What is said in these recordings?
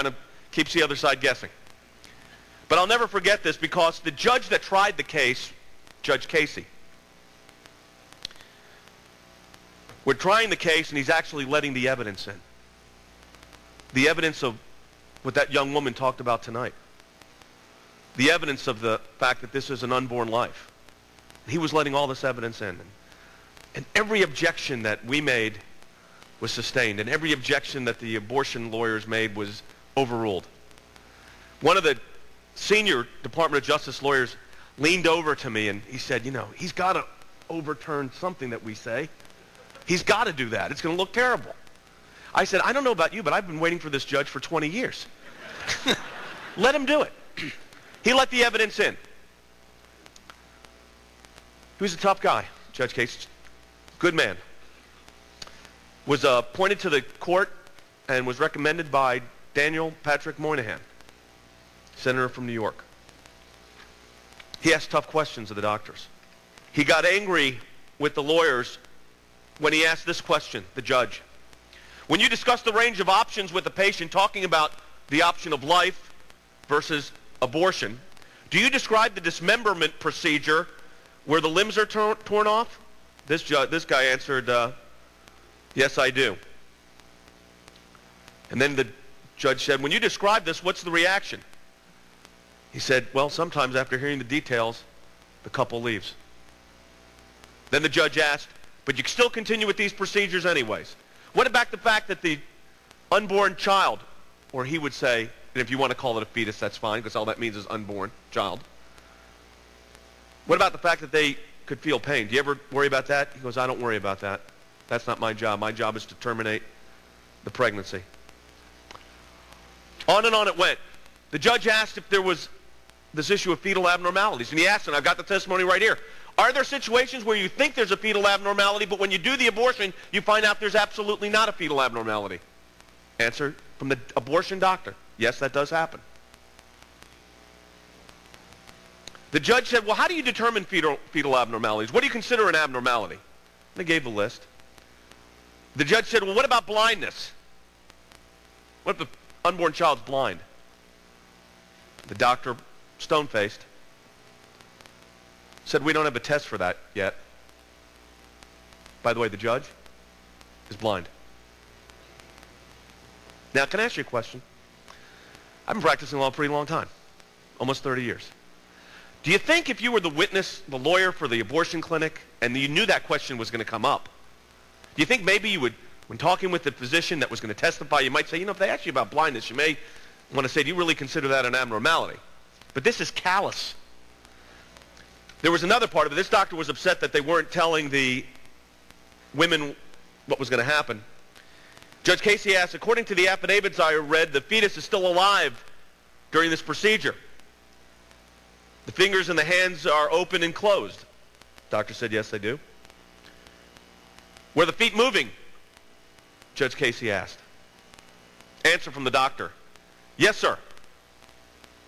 kind of keeps the other side guessing. But I'll never forget this because the judge that tried the case, Judge Casey, we're trying the case and he's actually letting the evidence in. The evidence of what that young woman talked about tonight. The evidence of the fact that this is an unborn life. He was letting all this evidence in. And, and every objection that we made was sustained. And every objection that the abortion lawyers made was overruled. One of the senior Department of Justice lawyers leaned over to me and he said, you know, he's got to overturn something that we say. He's got to do that. It's going to look terrible. I said, I don't know about you, but I've been waiting for this judge for 20 years. let him do it. he let the evidence in. He was a tough guy, Judge Case. Good man. Was uh, appointed to the court and was recommended by Daniel Patrick Moynihan, senator from New York. He asked tough questions of the doctors. He got angry with the lawyers when he asked this question, the judge. When you discuss the range of options with the patient, talking about the option of life versus abortion, do you describe the dismemberment procedure where the limbs are tor torn off? This, this guy answered, uh, yes, I do. And then the judge said, when you describe this, what's the reaction? He said, well, sometimes after hearing the details, the couple leaves. Then the judge asked, but you still continue with these procedures anyways. What about the fact that the unborn child, or he would say, and if you want to call it a fetus, that's fine, because all that means is unborn child. What about the fact that they could feel pain? Do you ever worry about that? He goes, I don't worry about that. That's not my job. My job is to terminate the pregnancy. On and on it went. The judge asked if there was this issue of fetal abnormalities, and he asked, and I've got the testimony right here. Are there situations where you think there's a fetal abnormality, but when you do the abortion, you find out there's absolutely not a fetal abnormality? Answer from the abortion doctor. Yes, that does happen. The judge said, well, how do you determine fetal, fetal abnormalities? What do you consider an abnormality? They gave the list. The judge said, well, what about blindness? What if the unborn child's blind? The doctor, stone-faced, said we don't have a test for that yet. By the way, the judge is blind. Now, can I ask you a question? I've been practicing law a pretty long time, almost 30 years. Do you think if you were the witness, the lawyer for the abortion clinic, and you knew that question was going to come up, do you think maybe you would, when talking with the physician that was going to testify, you might say, you know, if they ask you about blindness, you may want to say, do you really consider that an abnormality? But this is callous. There was another part of it. This doctor was upset that they weren't telling the women what was going to happen. Judge Casey asked, according to the affidavits I read, the fetus is still alive during this procedure. The fingers and the hands are open and closed. Doctor said, yes, they do. Were the feet moving? Judge Casey asked. Answer from the doctor, yes, sir,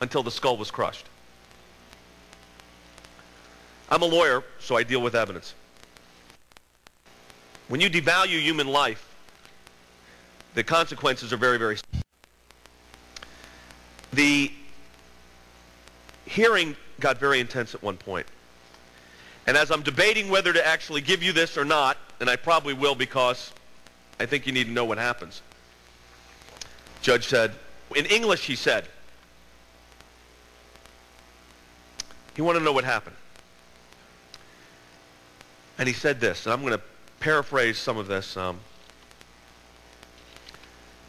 until the skull was crushed. I'm a lawyer, so I deal with evidence. When you devalue human life, the consequences are very, very... The hearing got very intense at one point. And as I'm debating whether to actually give you this or not, and I probably will because I think you need to know what happens. Judge said, in English he said, he wanted to know what happened. And he said this, and I'm going to paraphrase some of this um,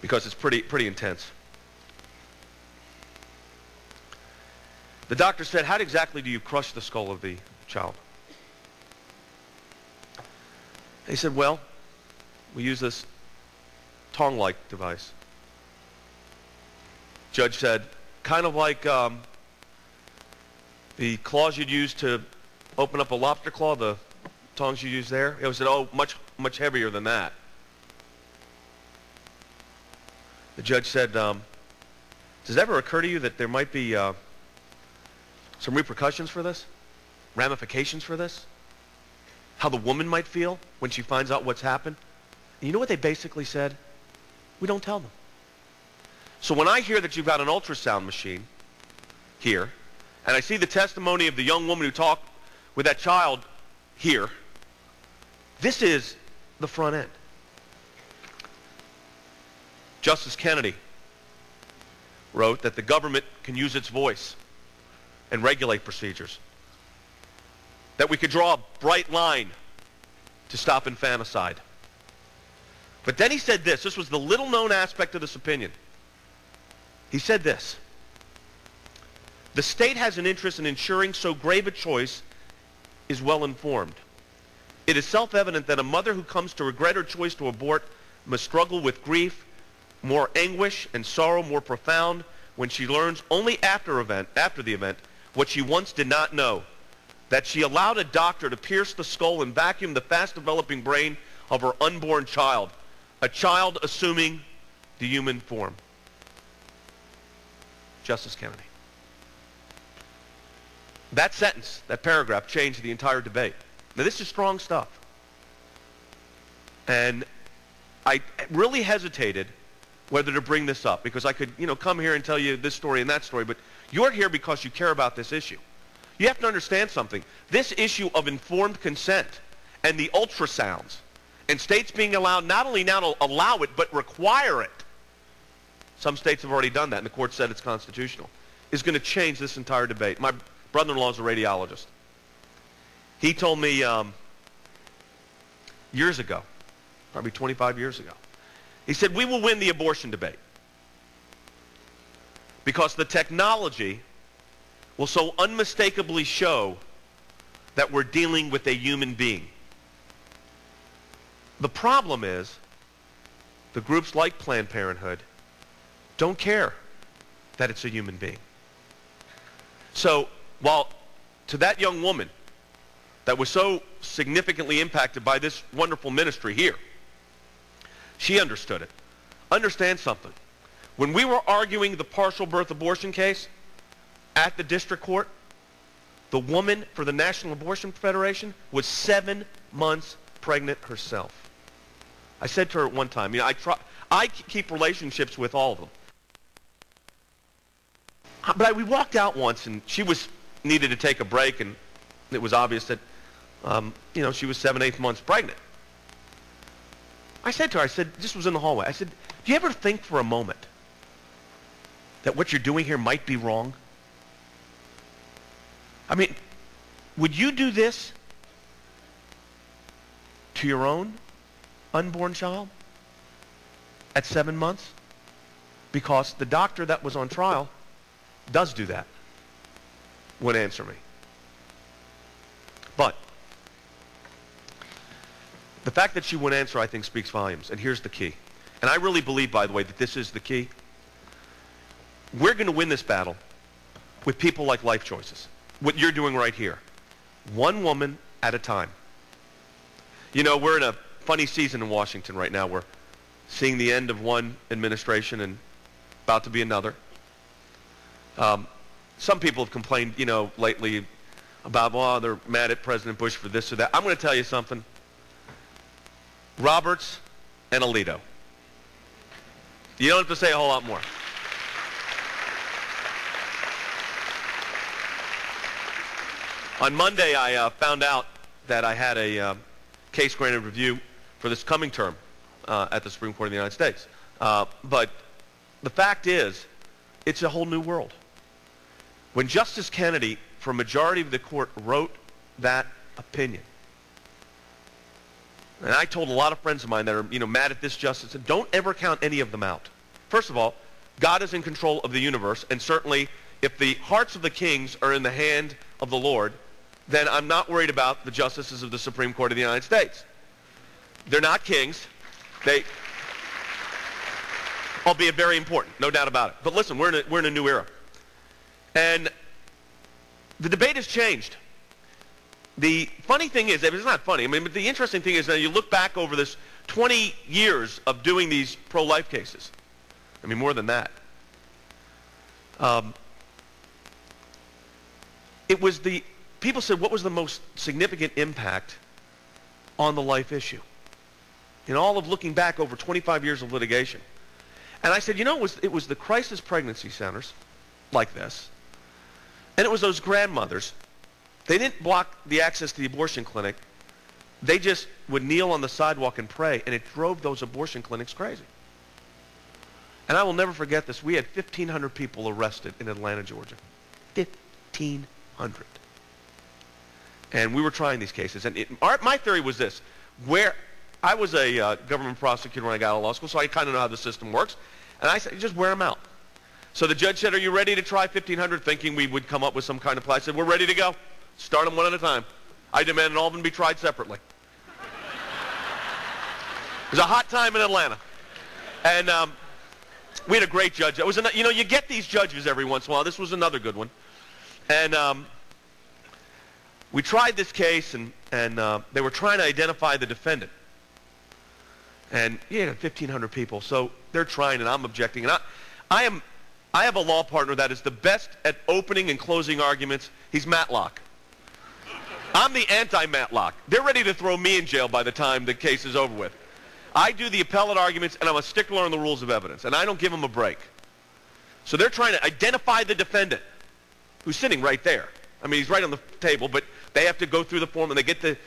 because it's pretty, pretty intense. The doctor said, how exactly do you crush the skull of the child? He said, well, we use this tongue-like device. Judge said, kind of like um, the claws you'd use to open up a lobster claw, the tongs you use there? It was said, oh, much, much heavier than that. The judge said, um, does it ever occur to you that there might be uh, some repercussions for this? Ramifications for this? How the woman might feel when she finds out what's happened? And you know what they basically said? We don't tell them. So when I hear that you've got an ultrasound machine here, and I see the testimony of the young woman who talked with that child here, this is the front end. Justice Kennedy wrote that the government can use its voice and regulate procedures. That we could draw a bright line to stop infanticide. But then he said this. This was the little known aspect of this opinion. He said this. The state has an interest in ensuring so grave a choice is well informed. It is self-evident that a mother who comes to regret her choice to abort must struggle with grief, more anguish and sorrow more profound when she learns only after event after the event what she once did not know that she allowed a doctor to pierce the skull and vacuum the fast developing brain of her unborn child a child assuming the human form. Justice Kennedy. That sentence, that paragraph, changed the entire debate. Now, this is strong stuff. And I really hesitated whether to bring this up because I could, you know, come here and tell you this story and that story, but you're here because you care about this issue. You have to understand something. This issue of informed consent and the ultrasounds and states being allowed not only now to allow it, but require it. Some states have already done that, and the court said it's constitutional. Is going to change this entire debate. My brother-in-law is a radiologist. He told me um, years ago, probably 25 years ago, he said, we will win the abortion debate because the technology will so unmistakably show that we're dealing with a human being. The problem is the groups like Planned Parenthood don't care that it's a human being. So while to that young woman that was so significantly impacted by this wonderful ministry here, she understood it. Understand something. When we were arguing the partial birth abortion case at the district court, the woman for the National Abortion Federation was seven months pregnant herself. I said to her at one time, you know, I, try, I keep relationships with all of them. But I, we walked out once, and she was needed to take a break, and it was obvious that, um, you know, she was seven, eight months pregnant. I said to her, I said, this was in the hallway. I said, do you ever think for a moment that what you're doing here might be wrong? I mean, would you do this to your own? Unborn child at seven months? Because the doctor that was on trial does do that. Would answer me. But the fact that she wouldn't answer, I think, speaks volumes. And here's the key. And I really believe, by the way, that this is the key. We're going to win this battle with people like Life Choices. What you're doing right here. One woman at a time. You know, we're in a funny season in Washington right now. We're seeing the end of one administration and about to be another. Um, some people have complained, you know, lately about, well, they're mad at President Bush for this or that. I'm going to tell you something. Roberts and Alito. You don't have to say a whole lot more. On Monday, I uh, found out that I had a uh, case granted review for this coming term uh, at the Supreme Court of the United States. Uh, but the fact is, it's a whole new world. When Justice Kennedy, for a majority of the court, wrote that opinion, and I told a lot of friends of mine that are you know mad at this justice, and don't ever count any of them out. First of all, God is in control of the universe, and certainly if the hearts of the kings are in the hand of the Lord, then I'm not worried about the justices of the Supreme Court of the United States. They're not kings. They, albeit very important, no doubt about it. But listen, we're in a, we're in a new era. And the debate has changed. The funny thing is, it's not funny, I mean, but the interesting thing is that you look back over this 20 years of doing these pro-life cases. I mean, more than that. Um, it was the, people said, what was the most significant impact on the life issue? In all of looking back over 25 years of litigation. And I said, you know, it was, it was the crisis pregnancy centers like this, and it was those grandmothers. They didn't block the access to the abortion clinic. They just would kneel on the sidewalk and pray, and it drove those abortion clinics crazy. And I will never forget this. We had 1,500 people arrested in Atlanta, Georgia. 1,500. And we were trying these cases. And it, our, my theory was this. Where I was a uh, government prosecutor when I got out of law school, so I kind of know how the system works. And I said, just wear them out. So the judge said, are you ready to try 1,500, thinking we would come up with some kind of plan. I said, we're ready to go. Start them one at a time. I demanded all of them be tried separately. it was a hot time in Atlanta. And um, we had a great judge. It was an, you know, you get these judges every once in a while. This was another good one. And um, we tried this case, and, and uh, they were trying to identify the defendant. And yeah, 1,500 people. So they're trying, and I'm objecting. And I, I, am, I have a law partner that is the best at opening and closing arguments. He's Matlock. I'm the anti-Matlock. They're ready to throw me in jail by the time the case is over with. I do the appellate arguments, and I'm a stickler on the rules of evidence, and I don't give them a break. So they're trying to identify the defendant who's sitting right there. I mean, he's right on the table, but they have to go through the form, and they get the,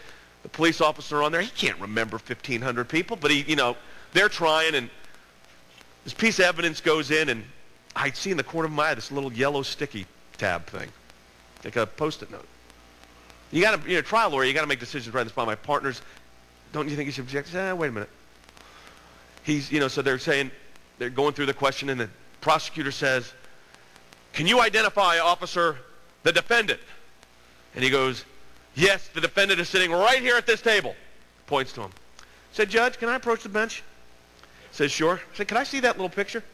the police officer on there. He can't remember 1,500 people, but he, you know, they're trying, and this piece of evidence goes in, and I see in the corner of my eye this little yellow sticky tab thing, like a post-it note. You got to, you know, trial lawyer, you got to make decisions right on the spot. My partners, don't you think you should object? Eh, wait a minute he's, you know, so they're saying, they're going through the question, and the prosecutor says, can you identify, officer, the defendant? And he goes, yes, the defendant is sitting right here at this table. Points to him. Said, Judge, can I approach the bench? Says, sure. Said, can I see that little picture?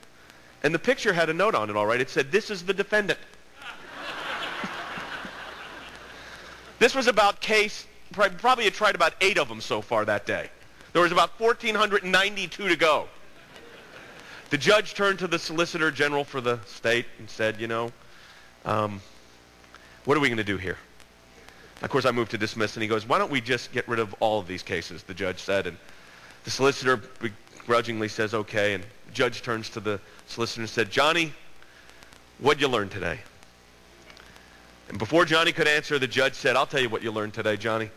And the picture had a note on it, all right. It said, this is the defendant. this was about case, probably had tried about eight of them so far that day. There was about 1,492 to go. The judge turned to the Solicitor General for the state and said, you know, um, what are we going to do here? Of course, I moved to dismiss, and he goes, why don't we just get rid of all of these cases, the judge said. And the solicitor begrudgingly says, okay. And the judge turns to the solicitor and said, Johnny, what'd you learn today? And before Johnny could answer, the judge said, I'll tell you what you learned today, Johnny.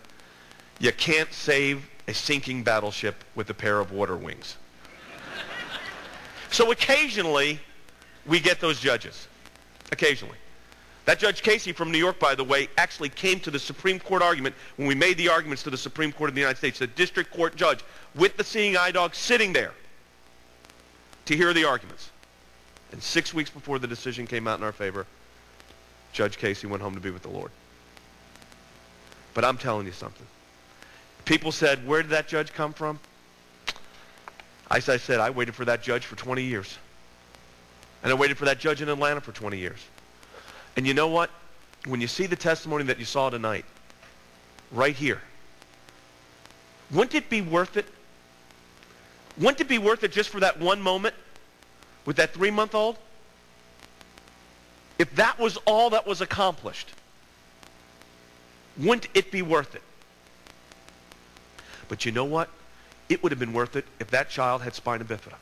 You can't save a sinking battleship with a pair of water wings. so occasionally, we get those judges. Occasionally. That Judge Casey from New York, by the way, actually came to the Supreme Court argument when we made the arguments to the Supreme Court of the United States, the district court judge with the seeing eye dog sitting there to hear the arguments. And six weeks before the decision came out in our favor, Judge Casey went home to be with the Lord. But I'm telling you something. People said, where did that judge come from? As I said, I waited for that judge for 20 years. And I waited for that judge in Atlanta for 20 years. And you know what? When you see the testimony that you saw tonight, right here, wouldn't it be worth it? Wouldn't it be worth it just for that one moment with that three-month-old? If that was all that was accomplished, wouldn't it be worth it? But you know what? It would have been worth it if that child had spina bifida.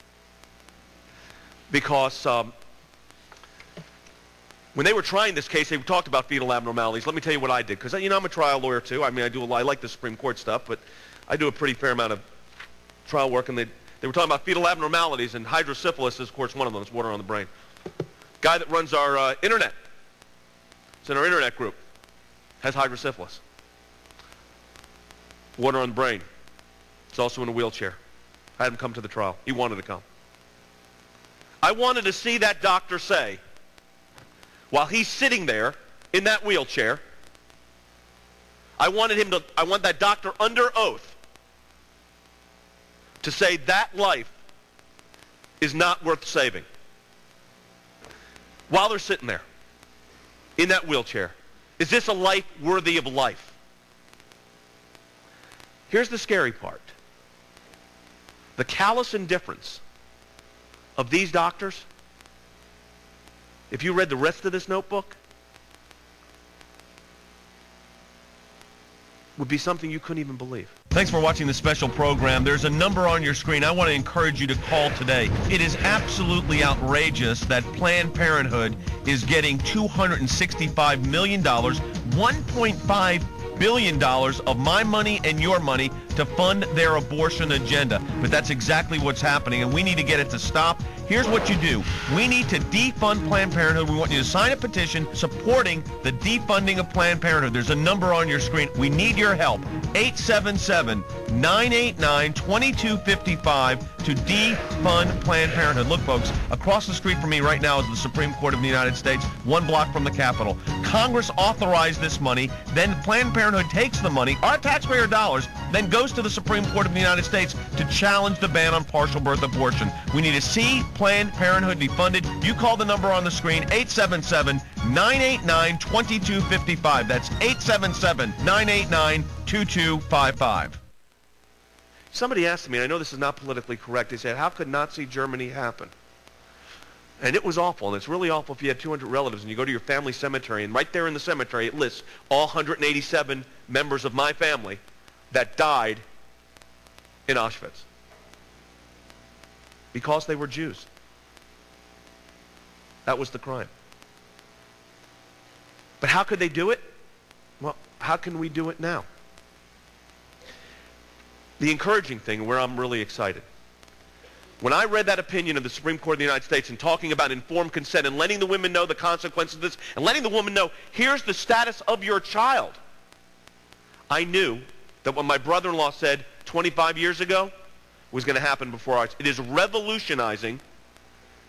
Because um, when they were trying this case, they talked about fetal abnormalities. Let me tell you what I did. Because, you know, I'm a trial lawyer, too. I mean, I do a lot. I like the Supreme Court stuff, but I do a pretty fair amount of trial work. And they, they were talking about fetal abnormalities, and hydrocephalus is, of course, one of them. It's water on the brain. Guy that runs our uh, internet. It's in our internet group. Has hydrocephalus. Water on the brain. He's also in a wheelchair. I had him come to the trial. He wanted to come. I wanted to see that doctor say, while he's sitting there in that wheelchair, I wanted him to, I want that doctor under oath to say that life is not worth saving. While they're sitting there in that wheelchair, is this a life worthy of life? Here's the scary part. The callous indifference of these doctors, if you read the rest of this notebook, would be something you couldn't even believe. Thanks for watching the special program. There's a number on your screen. I want to encourage you to call today. It is absolutely outrageous that Planned Parenthood is getting $265 million, $1.5 billion of my money and your money to fund their abortion agenda. But that's exactly what's happening, and we need to get it to stop. Here's what you do. We need to defund Planned Parenthood. We want you to sign a petition supporting the defunding of Planned Parenthood. There's a number on your screen. We need your help. 877-989-2255 to defund Planned Parenthood. Look, folks, across the street from me right now is the Supreme Court of the United States, one block from the Capitol. Congress authorized this money. Then Planned Parenthood takes the money, our taxpayer dollars, then goes to the Supreme Court of the United States to challenge the ban on partial birth abortion. We need to see Planned Parenthood defunded. You call the number on the screen, 877-989-2255. That's 877-989-2255. Somebody asked me, and I know this is not politically correct, they said, how could Nazi Germany happen? And it was awful, and it's really awful if you had 200 relatives and you go to your family cemetery, and right there in the cemetery it lists all 187 members of my family that died in Auschwitz because they were Jews. That was the crime. But how could they do it? Well, how can we do it now? The encouraging thing, where I'm really excited, when I read that opinion of the Supreme Court of the United States and talking about informed consent and letting the women know the consequences of this and letting the woman know, here's the status of your child, I knew that what my brother-in-law said 25 years ago was going to happen before our It is revolutionizing,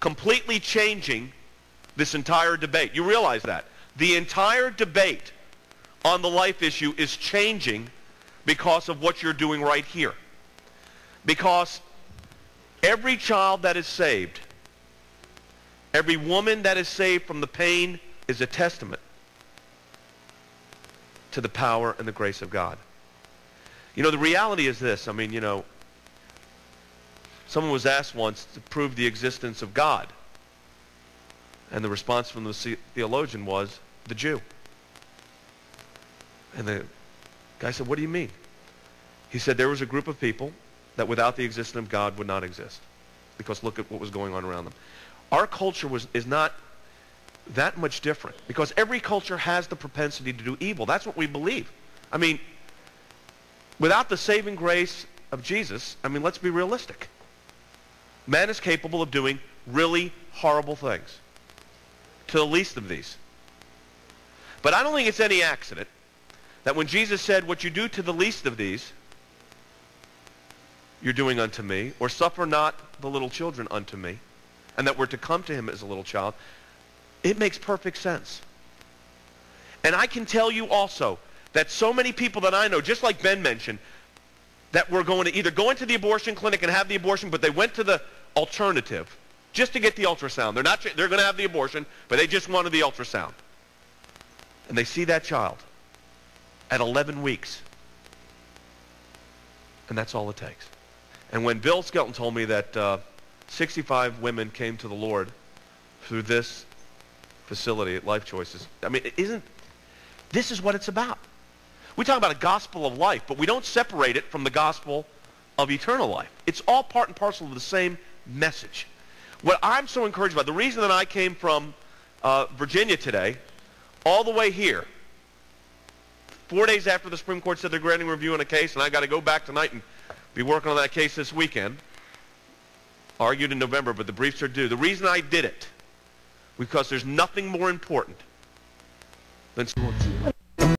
completely changing this entire debate. You realize that. The entire debate on the life issue is changing because of what you're doing right here. Because every child that is saved, every woman that is saved from the pain is a testament to the power and the grace of God. You know, the reality is this. I mean, you know, someone was asked once to prove the existence of God. And the response from the theologian was, the Jew. And the guy said, what do you mean? He said there was a group of people that without the existence of God would not exist. Because look at what was going on around them. Our culture was, is not that much different. Because every culture has the propensity to do evil. That's what we believe. I mean, without the saving grace of Jesus, I mean, let's be realistic. Man is capable of doing really horrible things to the least of these. But I don't think it's any accident that when Jesus said, what you do to the least of these, you're doing unto me, or suffer not the little children unto me, and that we're to come to him as a little child, it makes perfect sense. And I can tell you also that so many people that I know, just like Ben mentioned, that were going to either go into the abortion clinic and have the abortion, but they went to the alternative just to get the ultrasound. They're not they're going to have the abortion, but they just wanted the ultrasound. And they see that child at 11 weeks. And that's all it takes. And when Bill Skelton told me that uh, 65 women came to the Lord through this facility at Life Choices, I mean, isn't this is what it's about. We talk about a gospel of life, but we don't separate it from the gospel of eternal life. It's all part and parcel of the same message. What I'm so encouraged by, the reason that I came from uh, Virginia today, all the way here, four days after the Supreme Court said they're granting review on a case, and I got to go back tonight and be working on that case this weekend, argued in November, but the briefs are due. The reason I did it, because there's nothing more important than